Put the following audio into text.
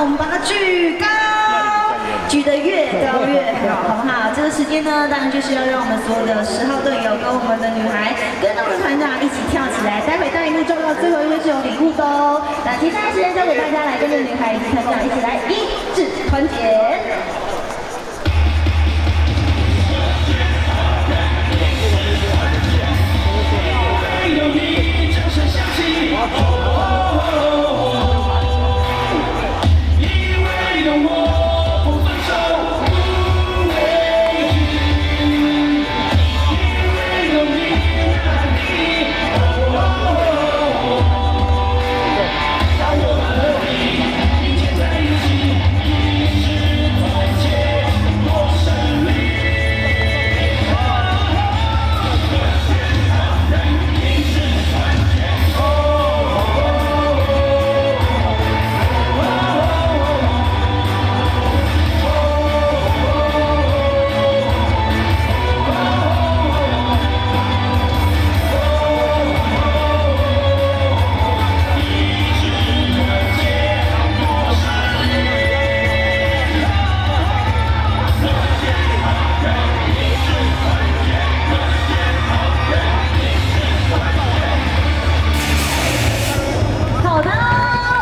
我们把它举高，举得越高越好，好不好？这个时间呢，当然就是要让我们所有的十号队友跟我们的女孩，跟我们团长一起跳起来。待会当然会中到最后一位是有礼物的哦。那接下来时间交给大家来跟着女孩以及团长一起来一致团结。